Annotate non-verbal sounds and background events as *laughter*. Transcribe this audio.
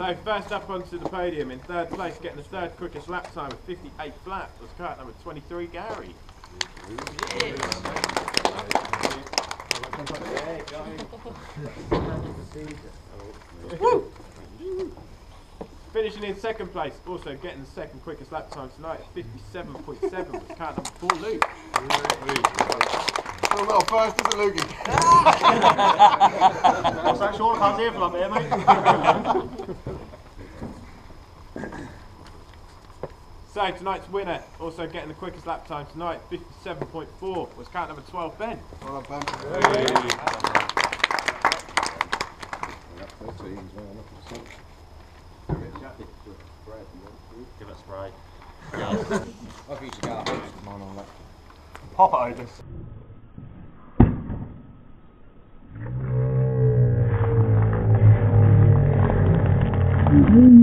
So first up onto the podium in third place, getting the third quickest lap time of 58 flat, was car number 23, Gary. Finishing in second place, also getting the second quickest lap time tonight, 57.7, was car number 4, Luke. Still not first, is it, Lukey? What's *laughs* that, Sean? I can't see it from up here, mate. *laughs* So tonight's winner, also getting the quickest lap time tonight, 57.4, was car number 12, Ben. Well done, Ben. Give it a spray. I've used to go home mine on that. Pop it open. Mm-hmm.